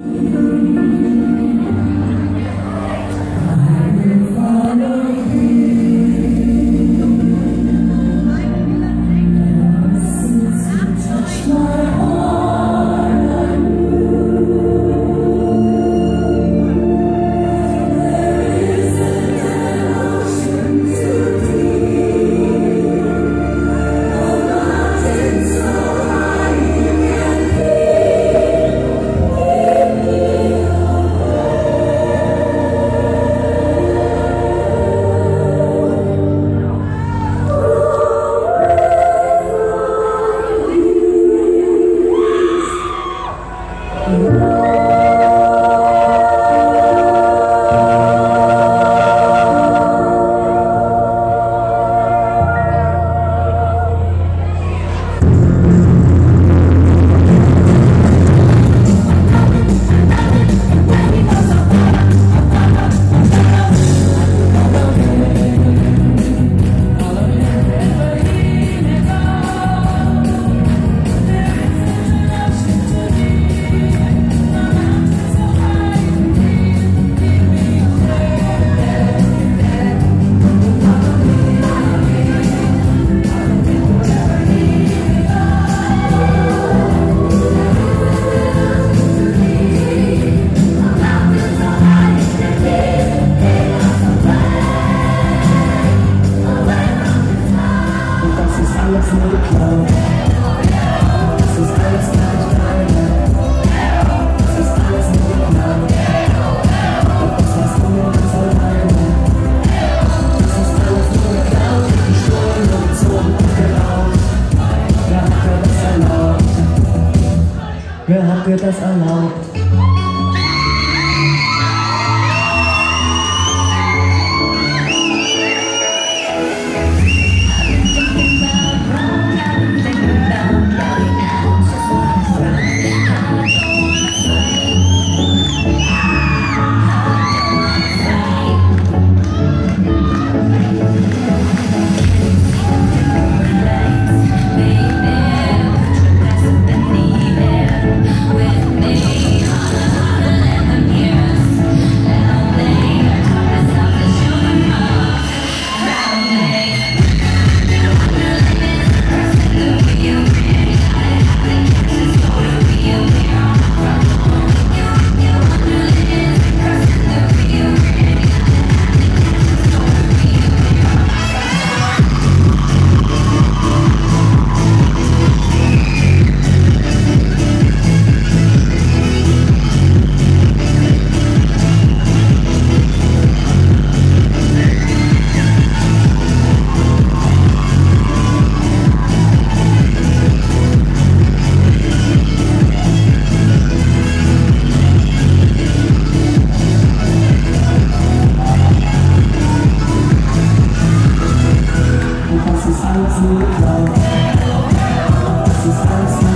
Wer i'm too Assistenz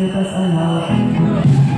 也不想有牵挂。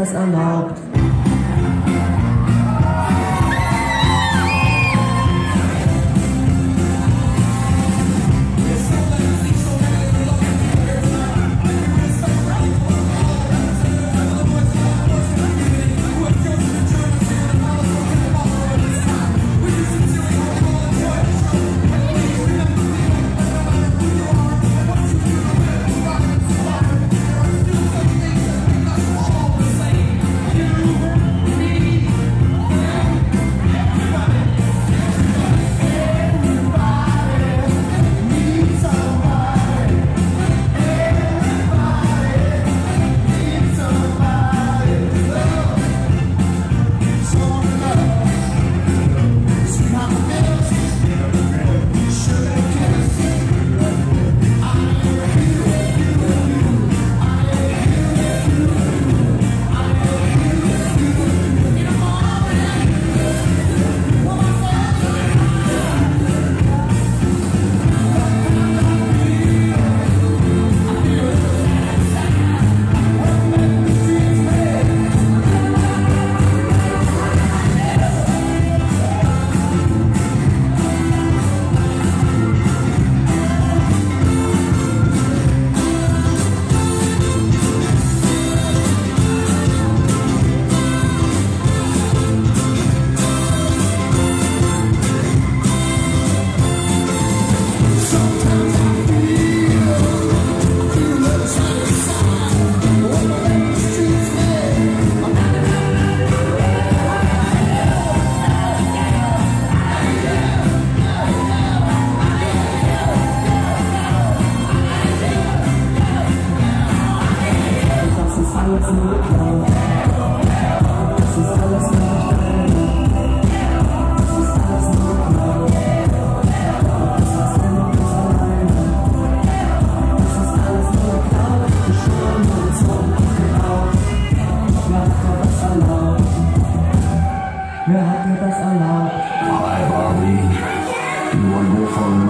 Das erlaubt?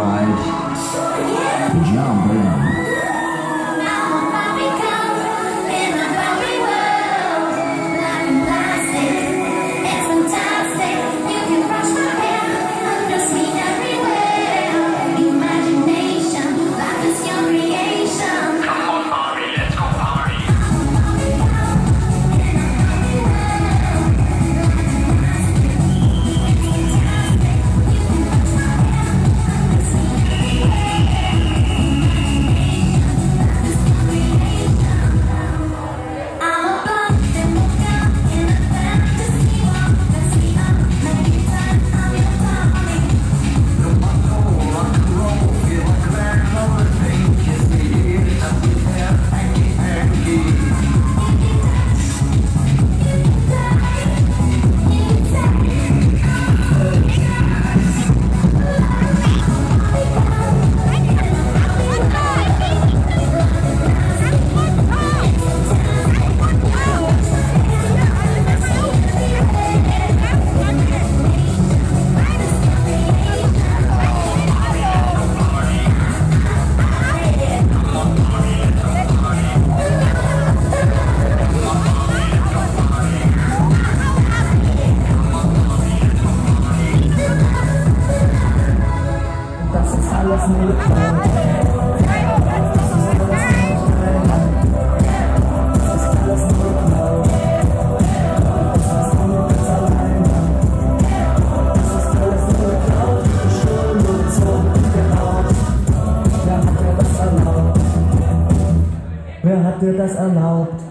arrived das erlaubt?